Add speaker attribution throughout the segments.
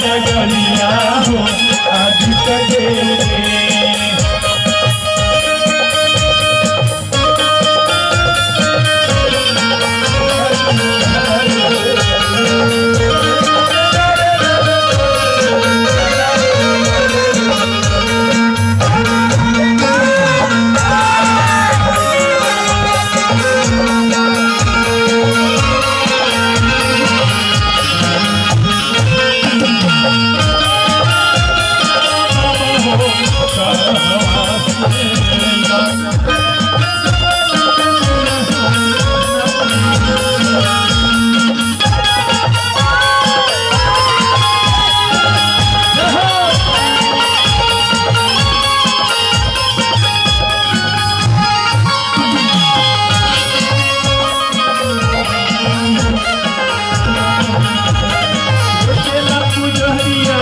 Speaker 1: जगरिया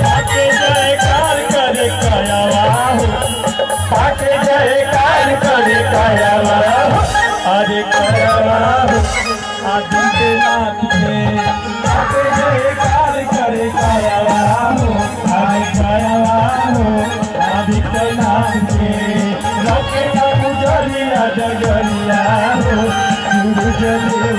Speaker 1: पाके जयकार करे कयावा हो
Speaker 2: जयकार करे कयावा
Speaker 1: अरे कयावा हो आदि के
Speaker 2: नाथ जयकार करे कयावा हो। गुजरिया जगरिया गुरु
Speaker 1: जदेव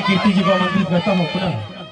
Speaker 1: कीर्ति जी का मंदिर बैठा हूँ